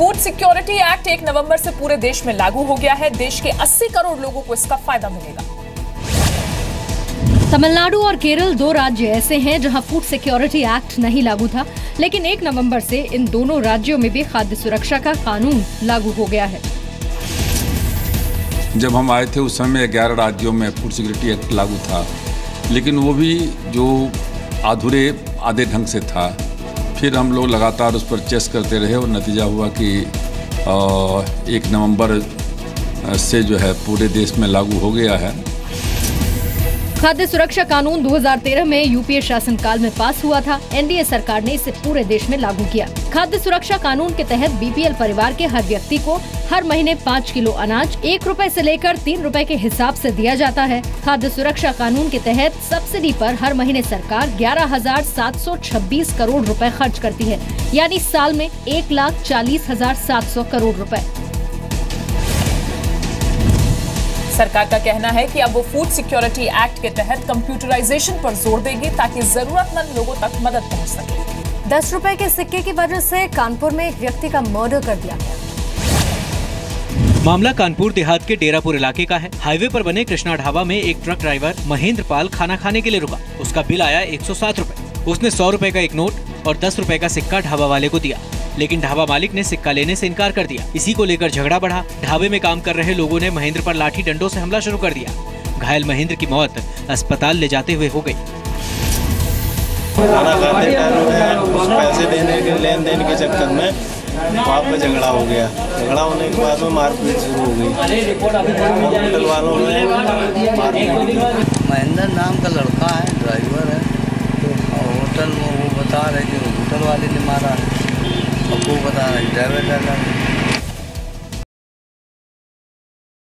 Food security act एक नवंबर से पूरे देश में लागू हो गया है। देश के 80 करोड़ लोगों को इसका फ़ायदा मिलेगा। तमिलनाडु और केरल दो राज्य ऐसे हैं जहाँ फ़ूड सिक्योरिटी एक्ट नहीं लागू था लेकिन एक नवंबर से इन दोनों राज्यों में भी खाद्य सुरक्षा का कानून लागू हो गया है। जब हम आए थे उस समय ग्यारह राज्यों में फ़ूड सिक्योरिटी एक्ट लागू था लेकिन वो भी जो अधूरे आधे ढंग से था फिर हम लोग लगातार उस पर चेस करते रहे और नतीजा हुआ कि एक नवंबर से जो है पूरे देश में लागू हो गया है। खाद्य सुरक्षा कानून 2013 में यूपीए शासनकाल में पास हुआ था। एनडीए सरकार ने इसे पूरे देश में लागू किया। खाद्य सुरक्षा कानून के तहत बीपीएल परिवार के हर व्यक्ति को हर महीने पाँच किलो अनाज, एक रुपए से लेकर तीन रुपए के हिसाब से दिया जाता है। खाद्य सुरक्षा कानून के तहत सब्सिडी पर हर महीने सरकार ग्यारह हज़ार सात सौ छब्बीस करोड़ रुपए खर्च करती है, यानी साल में एक लाख चालीस हज़ार सात सौ करोड़ रुपए। सरकार का कहना है कि अब वो फ़ूड सिक्योरिटी एक्ट के तहत कंप्यूटराइजेशन पर ज़ोर देगी ताकि जरूरतमंद लोगों तक मदद पहुँच सके। दस रुपए के सिक्के की वजह से कानपुर में एक व्यक्ति का मर्डर कर दिया गया। मामला कानपुर देहात के डेरापुर इलाके का है। हाईवे पर बने कृष्णा ढाबा में एक ट्रक ड्राइवर महेंद्र पाल खाना खाने के लिए रुका। उसका बिल आया एक सौ सात रूपए। उसने सौ रूपए का एक नोट और दस रूपए का सिक्का ढाबा वाले को दिया। लेकिन ढाबा मालिक ने सिक्का लेने से इनकार कर दिया। इसी को लेकर झगड़ा बढ़ा। ढाबे में काम कर रहे लोगों ने महेंद्र पर लाठी डंडों से हमला शुरू कर दिया। घायल महेंद्र की मौत अस्पताल ले जाते हुए हो गई। खाना खाते टाइम पैसे देने के लेन देन के चक्कर में वहाँ पे झगड़ा हो गया। झगड़ा होने के बाद में मारपीट शुरू हो गई। हॉस्पिटल वालों ने महेंद्र नाम का लड़का है ड्राइवर है। तो होटल में वो बता रहे कि होटल वाले ने मारा। और वो पता है ड्राइवर डाला